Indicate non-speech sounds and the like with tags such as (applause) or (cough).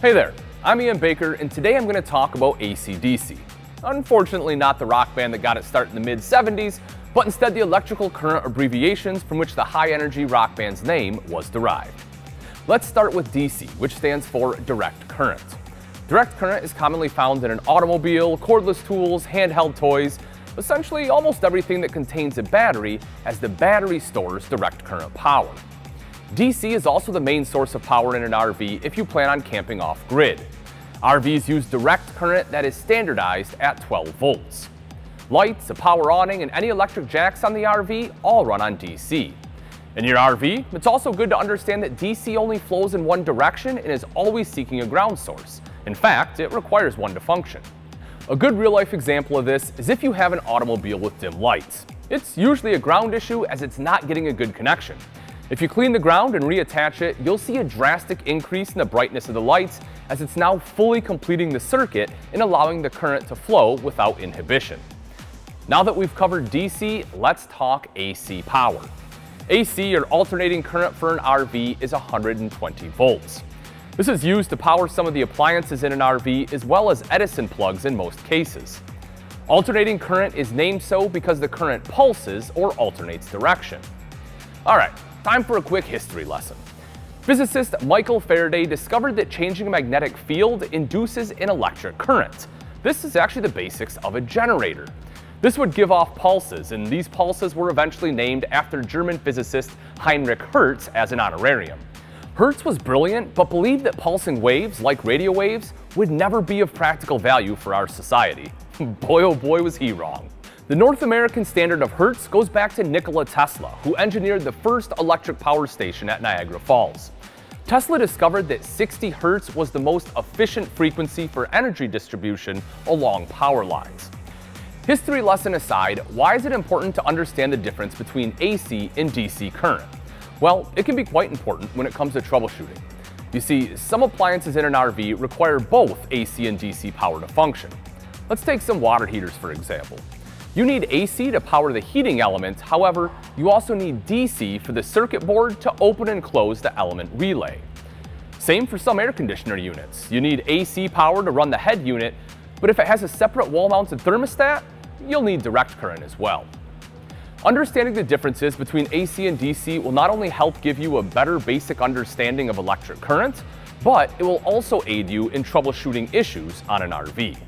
Hey there, I'm Ian Baker, and today I'm going to talk about AC/DC. Unfortunately, not the rock band that got its start in the mid 70s, but instead the electrical current abbreviations from which the high energy rock band's name was derived. Let's start with DC, which stands for direct current. Direct current is commonly found in an automobile, cordless tools, handheld toys, essentially almost everything that contains a battery, as the battery stores direct current power. DC is also the main source of power in an RV if you plan on camping off-grid. RVs use direct current that is standardized at 12 volts. Lights, a power awning, and any electric jacks on the RV all run on DC. In your RV, it's also good to understand that DC only flows in one direction and is always seeking a ground source. In fact, it requires one to function. A good real-life example of this is if you have an automobile with dim lights. It's usually a ground issue as it's not getting a good connection. If you clean the ground and reattach it, you'll see a drastic increase in the brightness of the lights as it's now fully completing the circuit and allowing the current to flow without inhibition. Now that we've covered DC, let's talk AC power. AC, or alternating current for an RV, is 120 volts. This is used to power some of the appliances in an RV as well as Edison plugs in most cases. Alternating current is named so because the current pulses or alternates direction. Alright, Time for a quick history lesson. Physicist Michael Faraday discovered that changing a magnetic field induces an electric current. This is actually the basics of a generator. This would give off pulses, and these pulses were eventually named after German physicist Heinrich Hertz as an honorarium. Hertz was brilliant, but believed that pulsing waves, like radio waves, would never be of practical value for our society. (laughs) boy oh boy was he wrong. The North American standard of Hertz goes back to Nikola Tesla, who engineered the first electric power station at Niagara Falls. Tesla discovered that 60 Hertz was the most efficient frequency for energy distribution along power lines. History lesson aside, why is it important to understand the difference between AC and DC current? Well, it can be quite important when it comes to troubleshooting. You see, some appliances in an RV require both AC and DC power to function. Let's take some water heaters for example. You need AC to power the heating element, however, you also need DC for the circuit board to open and close the element relay. Same for some air conditioner units. You need AC power to run the head unit, but if it has a separate wall-mounted thermostat, you'll need direct current as well. Understanding the differences between AC and DC will not only help give you a better basic understanding of electric current, but it will also aid you in troubleshooting issues on an RV.